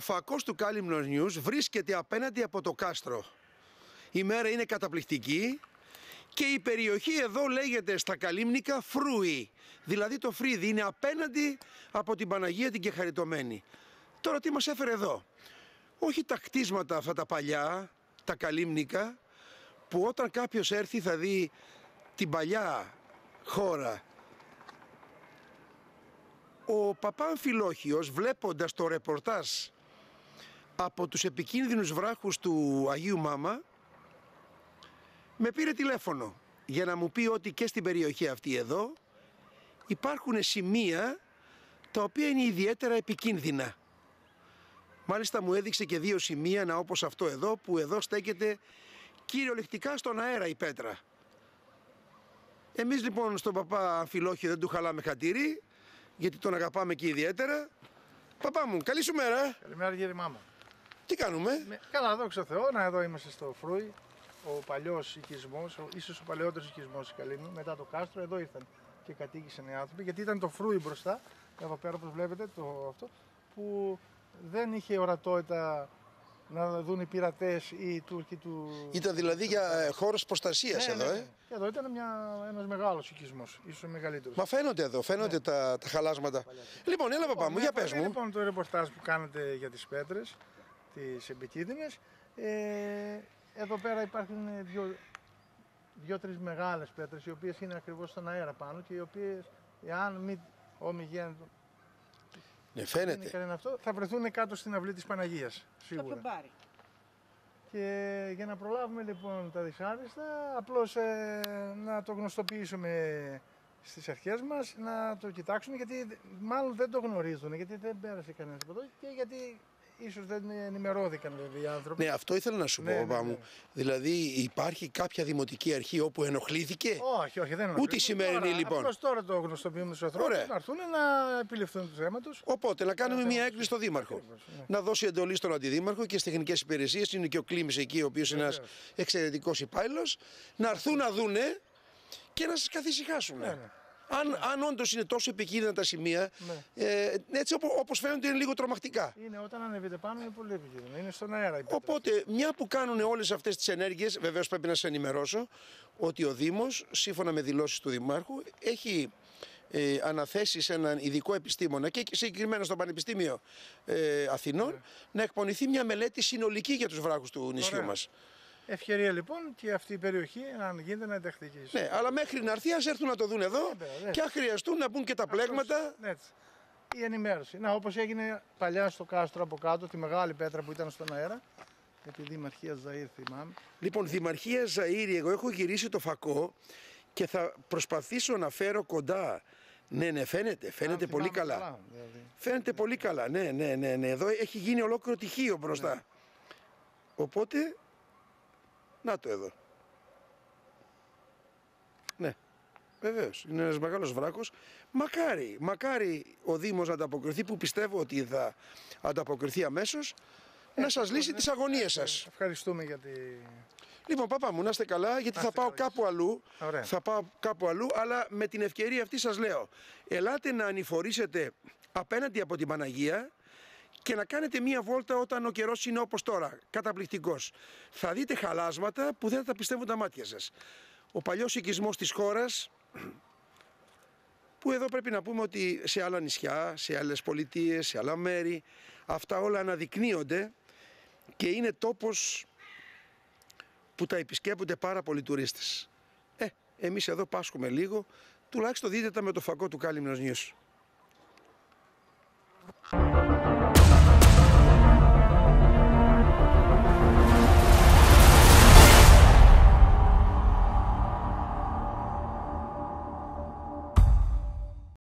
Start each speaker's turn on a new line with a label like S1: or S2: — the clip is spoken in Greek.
S1: φακός του Κάλυμνος News βρίσκεται απέναντι από το κάστρο. Η μέρα είναι καταπληκτική και η περιοχή εδώ λέγεται στα Καλύμνικα Φρούι. Δηλαδή το Φρύδι είναι απέναντι από την Παναγία την Κεχαριτωμένη. Τώρα τι μας έφερε εδώ; Όχι τα κτίσματα αυτά τα παλιά, τα Καλύμνικα, που όταν κάποιος έρθει θα δει την παλιά χώρα ο παπά Αμφιλόχιος βλέποντας το ρεπορτάζ από τους επικίνδυνους βράχους του Αγίου Μάμα με πήρε τηλέφωνο για να μου πει ότι και στην περιοχή αυτή εδώ υπάρχουν σημεία τα οποία είναι ιδιαίτερα επικίνδυνα. Μάλιστα μου έδειξε και δύο σημεία, ένα όπως αυτό εδώ, που εδώ στέκεται κυριολεκτικά στον αέρα η πέτρα. Εμείς λοιπόν στον παπά Αμφιλόχιο δεν του χαλάμε χατήρι, γιατί τον αγαπάμε και ιδιαίτερα. Παπά μου, καλή σου μέρα.
S2: Καλημέρα γέρημά μου.
S1: Τι κάνουμε;
S2: Με... Καλά, δόξα Θεώ. Να εδώ είμαστε στο Φρούι. Ο παλιός οικισμός, ίσως ο παλαιότερος οικισμός τη Καλίνου, μετά το κάστρο, εδώ ήρθαν και κατοίκησαν οι άνθρωποι. Γιατί ήταν το Φρούι μπροστά, εδώ πέρα όπως βλέπετε, το, αυτό, που δεν είχε ορατότητα να δουν οι πειρατές ή οι Τούρκοι του.
S1: Ήταν δηλαδή για ε, χώρος προστασίας
S2: ναι,
S1: εδώ,
S2: ναι,
S1: ε;
S2: ναι. Και εδώ ήταν ένας μεγάλος οικισμός, ίσως μεγαλύτερος.
S1: Μα φαίνονται εδώ, φαίνονται τα, τα χαλάσματα. Λοιπόν, έλα παπά μου, για πες μου.
S2: Λοιπόν, το ρεπορτάζ που κάνετε για τις πέτρες, τις επικίνδυνες. Ε, εδώ πέρα υπάρχουν δύο, δύο-τρει μεγάλες πέτρες, οι οποίες είναι ακριβώς στον αέρα πάνω και οι οποίες, εάν μην ομιγέννητο
S1: ναι, φαίνεται.
S2: Είναι αυτό, θα βρεθούν κάτω στην αυλή της Παναγίας, σίγουρα.
S3: Το
S2: Και για να προλάβουμε λοιπόν τα δυσάρεστα, απλώς ε, να το γνωστοποιήσουμε στις αρχές μας, να το κοιτάξουν γιατί μάλλον δεν το γνωρίζουν, γιατί δεν πέρασε κανένας από εδώ και γιατί ίσως δεν ενημερώθηκαν βέβαια οι άνθρωποι.
S1: Ναι, αυτό ήθελα να σου
S2: ναι,
S1: πω,
S2: ναι,
S1: μου. Δηλαδή, υπάρχει κάποια δημοτική αρχή όπου ενοχλήθηκε;
S2: Όχι, όχι, δεν ενοχλήθηκε.
S1: Ούτε η σημερινή
S2: τώρα,
S1: λοιπόν.
S2: Απλώ τώρα το γνωστοποιούμε στους ανθρώπους να έρθουν να επιληφθούν το θέμα του.
S1: Οπότε, να κάνουμε μια έκκληση στο Δήμαρχο.
S2: ναι.
S1: Να δώσει εντολή στον Αντιδήμαρχο και στις τεχνικές υπηρεσίες. Είναι και ο Κλήμη εκεί, ο οποίος είναι ένας εξαιρετικός υπάλληλος. Να έρθουν να δούνε και να σας καθησυχάσουν.
S2: Ναι, ναι.
S1: Αν, αν όντως είναι τόσο επικίνδυνα τα σημεία,
S2: ναι.
S1: ε, έτσι όπως φαίνονται είναι λίγο τρομακτικά.
S2: Είναι όταν ανεβείτε πάνω είναι πολύ επικίνδυνο. Είναι στον αέρα. Η
S1: Οπότε, μια που κάνουν όλες αυτές τις ενέργειες, βεβαίως πρέπει να σας ενημερώσω ότι ο Δήμος, σύμφωνα με δηλώσεις του Δημάρχου, έχει ε, αναθέσει σε έναν ειδικό επιστήμονα και συγκεκριμένα στο Πανεπιστήμιο ε, Αθηνών ναι. να εκπονηθεί μια μελέτη συνολική για τους βράχους του νησιού μας.
S2: Ευκαιρία λοιπόν και αυτή η περιοχή, αν γίνεται, να ενταχθεί
S1: Ναι, αλλά μέχρι να έρθει, ας έρθουν να το δουν εδώ ναι, και αν χρειαστούν να μπουν και τα πλέγματα.
S2: Ναι, έτσι. Η ενημέρωση. Να, όπως έγινε παλιά στο κάστρο από κάτω, τη μεγάλη πέτρα που ήταν στον αέρα. Για τη Δημαρχία Ζαήρ, θυμάμαι.
S1: Λοιπόν, Δημαρχία Ζαήρ, εγώ έχω γυρίσει το φακό και θα προσπαθήσω να φέρω κοντά. Ναι, ναι, φαίνεται, φαίνεται πολύ καλά. καλά δηλαδή. Φαίνεται πολύ καλά, ναι, ναι, ναι, ναι. Εδώ έχει γίνει ολόκληρο τυχείο μπροστά. Ναι. Οπότε να το εδώ. Ναι, βεβαίως. Είναι ένας μεγάλος βράκο. Μακάρι, μακάρι ο Δήμος να ανταποκριθεί που πιστεύω ότι θα ανταποκριθεί αμέσως να σας λύσει τις αγωνίες σας.
S2: Ευχαριστούμε για τη.
S1: Λοιπόν, παπά μου, να είστε καλά, γιατί θα πάω κάπου αλλού. Θα πάω κάπου αλλού, αλλά με την ευκαιρία αυτή σας λέω. Ελάτε να ανηφορήσετε απέναντι από την Παναγία και να κάνετε μία βόλτα όταν ο καιρός είναι όπως τώρα, καταπληκτικός. Θα δείτε χαλάσματα που δεν θα τα πιστεύουν τα μάτια σας. Ο παλιός οικισμός της χώρας, που εδώ πρέπει να πούμε ότι σε άλλα νησιά, σε άλλες πολιτείες, σε άλλα μέρη, αυτά όλα αναδεικνύονται και είναι τόπος που τα επισκέπτονται πάρα πολλοί τουρίστες. Ε, εμείς εδώ πάσχουμε λίγο, τουλάχιστον δείτε τα με το φακό του Κάλυμνος News.